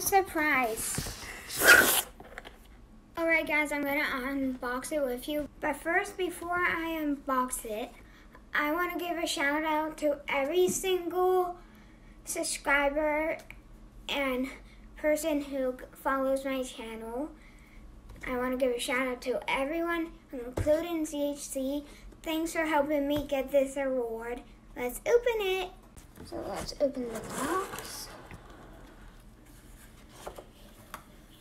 surprise. Alright guys, I'm gonna unbox it with you. But first, before I unbox it, I want to give a shout out to every single subscriber and person who follows my channel. I want to give a shout out to everyone, including ZHC. Thanks for helping me get this award. Let's open it. So let's open the box.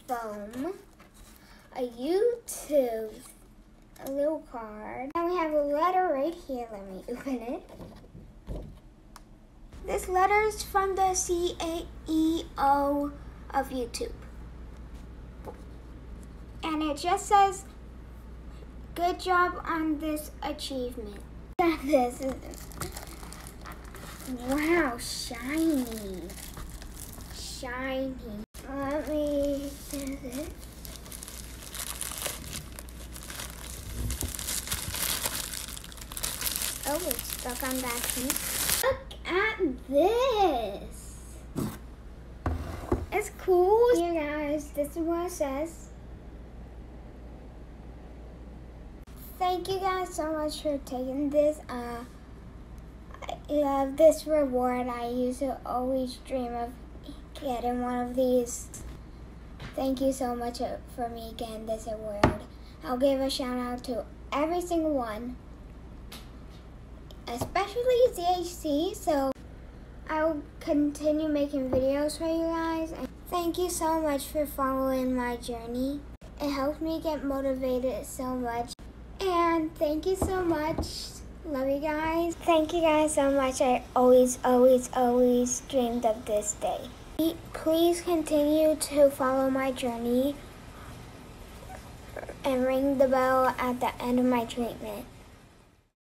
Boom. A YouTube, a little card. And we have a letter right here. Let me open it. This letter is from the CEO of YouTube. And it just says, good job on this achievement. This is, wow, shiny. Shiny. Let me do this. Oh, it's stuck on that piece. Look at this. It's cool. Here guys, this is what it says. Thank you guys so much for taking this. Uh, I love this reward. I used to always dream of getting one of these. Thank you so much for me getting this award. I'll give a shout out to every single one especially ZHC. So I'll continue making videos for you guys. And thank you so much for following my journey. It helped me get motivated so much. And thank you so much. Love you guys. Thank you guys so much. I always, always, always dreamed of this day. Please continue to follow my journey and ring the bell at the end of my treatment.